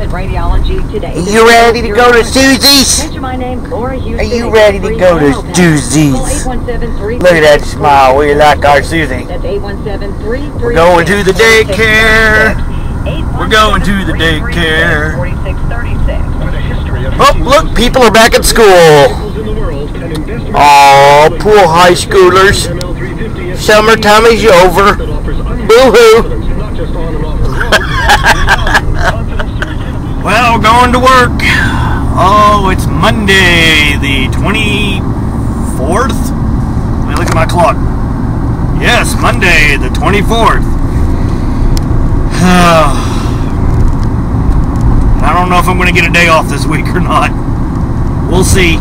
at Radiology today. You ready to go to Susie's? My name, Laura Houston. Are you ready to go to Susie's? Look at that smile. We like our Susie. That's 817 We're going to the daycare. We're going to the daycare. 4636. Oh, look, people are back at school. Oh, poor high schoolers. Summertime is over. Boo-hoo. well, going to work. Oh, it's Monday, the 24th? Let me look at my clock. Yes, Monday, the 24th. I don't know if I'm going to get a day off this week or not. We'll see.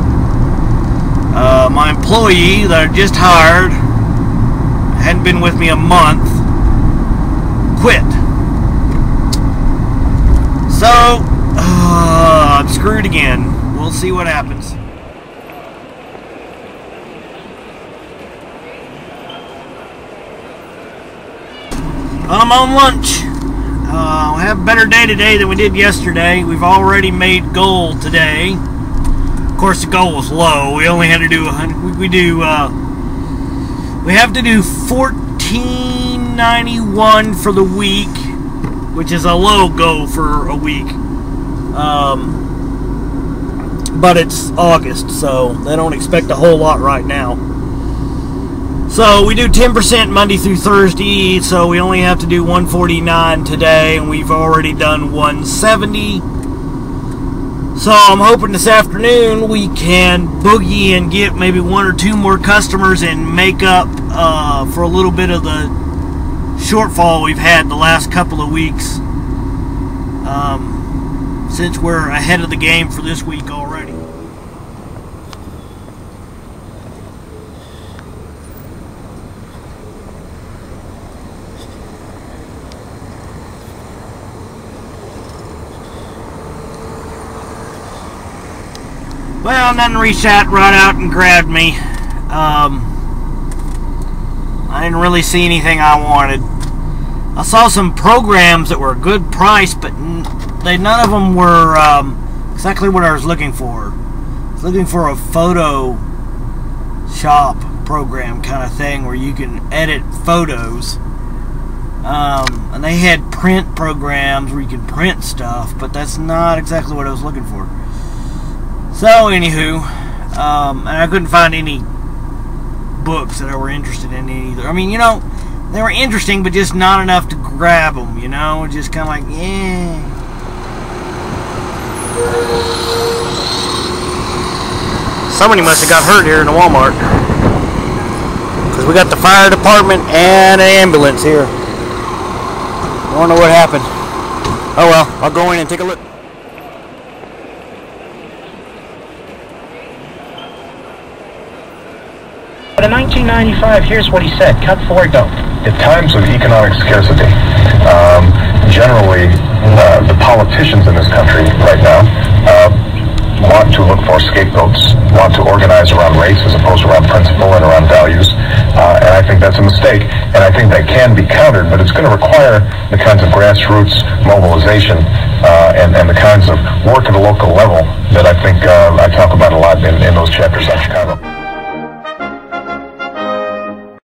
Uh, my employee that I just hired hadn't been with me a month quit. So, screwed again. We'll see what happens. I'm on lunch. Uh, we have a better day today than we did yesterday. We've already made goal today. Of course, the goal was low. We only had to do 100. We, we do. Uh, we have to do 1491 for the week, which is a low goal for a week. Um, but it's August, so they don't expect a whole lot right now. So we do 10% Monday through Thursday, so we only have to do 149 today, and we've already done 170. So I'm hoping this afternoon we can boogie and get maybe one or two more customers and make up uh, for a little bit of the shortfall we've had the last couple of weeks. Um, since we're ahead of the game for this week already. Well, nothing reached out right out and grabbed me. Um, I didn't really see anything I wanted. I saw some programs that were a good price, but they none of them were um, exactly what I was looking for. I was looking for a photo shop program kind of thing where you can edit photos. Um, and they had print programs where you can print stuff, but that's not exactly what I was looking for. So, anywho, um, and I couldn't find any books that I were interested in either. I mean, you know, they were interesting, but just not enough to grab them, you know? Just kind of like, yeah. Somebody must have got hurt here in the Walmart. Because we got the fire department and an ambulance here. I don't know what happened. Oh well, I'll go in and take a look. But in 1995, here's what he said. Cut four, don't. In times of economic scarcity, um, generally uh, the politicians in this country right now uh, want to look for scapegoats, want to organize around race as opposed to around principle and around values. Uh, and I think that's a mistake. And I think that can be countered, but it's going to require the kinds of grassroots mobilization uh, and, and the kinds of work at a local level